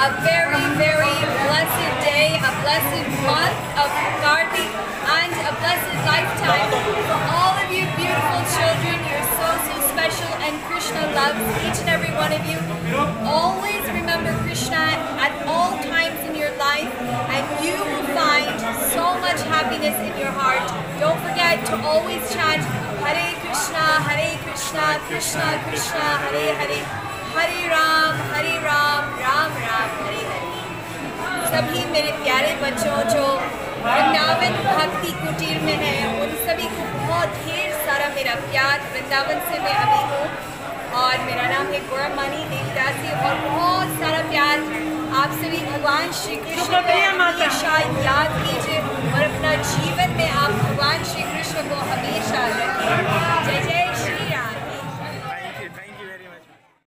a very, very blessed day, a blessed month of Kartik, and a blessed lifetime for all of you beautiful children. You're so, so special, and Krishna loves each and every one of you. Always remember Krishna at all times in your life, and you will find so much happiness in your heart. Don't forget to always chant Hare Krishna, Hare Krishna, Krishna Krishna, Hare Hare, Hare Ram, सभी मेरे प्यारे बच्चों जो वृंदावन भक्ति कुटीर में हैं उन सभी को बहुत ढेर सारा मेरा प्यार वृंदावन से मैं अभी हूँ। और मेरा नाम है गौरमानी देवदासी और बहुत सारा प्यार आप सभी भगवान श्री कृष्ण को हमेशा याद कीजिए और अपना जीवन में आप भगवान श्री